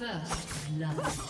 First blood.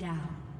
Down.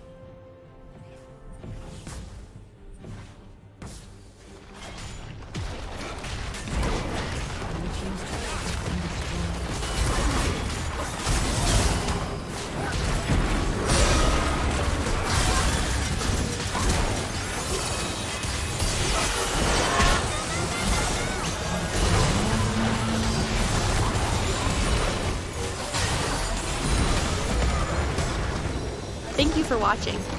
For watching.